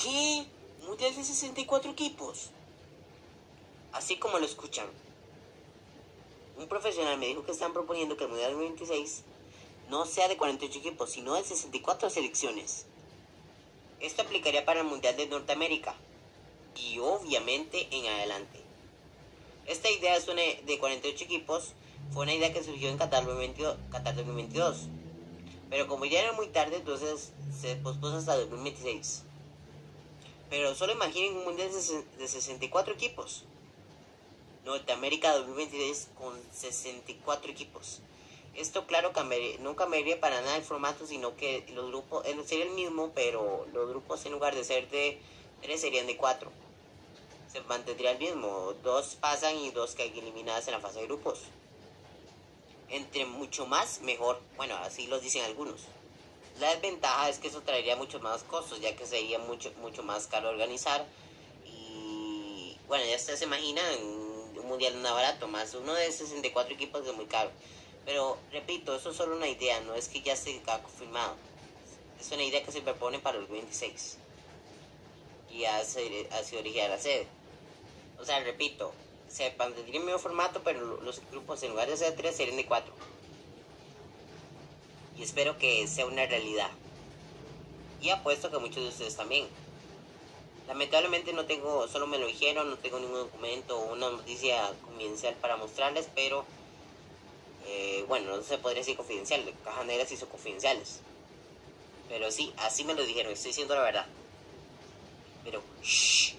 ¿Qué? ¿Mundial de 64 equipos? Así como lo escuchan. Un profesional me dijo que están proponiendo que el Mundial 2026 no sea de 48 equipos, sino de 64 selecciones. Esto aplicaría para el Mundial de Norteamérica y obviamente en adelante. Esta idea de 48 equipos fue una idea que surgió en Qatar 2022, pero como ya era muy tarde, entonces se pospuso hasta 2026. Pero solo imaginen un mundial de 64 equipos. Norteamérica 2023 con 64 equipos. Esto claro no cambiaría para nada el formato, sino que los grupos sería el mismo, pero los grupos en lugar de ser de 3 serían de 4. Se mantendría el mismo, dos pasan y dos hay eliminadas en la fase de grupos. Entre mucho más, mejor. Bueno, así lo dicen algunos. La desventaja es que eso traería muchos más costos, ya que sería mucho, mucho más caro organizar. Y bueno, ya se imaginan, un mundial no barato, más uno de 64 equipos es muy caro. Pero repito, eso es solo una idea, no es que ya se ha confirmado. Es una idea que se propone para el 26. Y hace, hace original la sede. O sea, repito, se mantendría el mismo formato, pero los grupos en lugar de ser tres serían de cuatro. Y espero que sea una realidad. Y apuesto que muchos de ustedes también. Lamentablemente no tengo, solo me lo dijeron, no tengo ningún documento o una noticia confidencial para mostrarles, pero eh, bueno, no se podría decir confidencial, Caja Negra sí son confidenciales. Pero sí, así me lo dijeron, estoy diciendo la verdad. Pero, shh.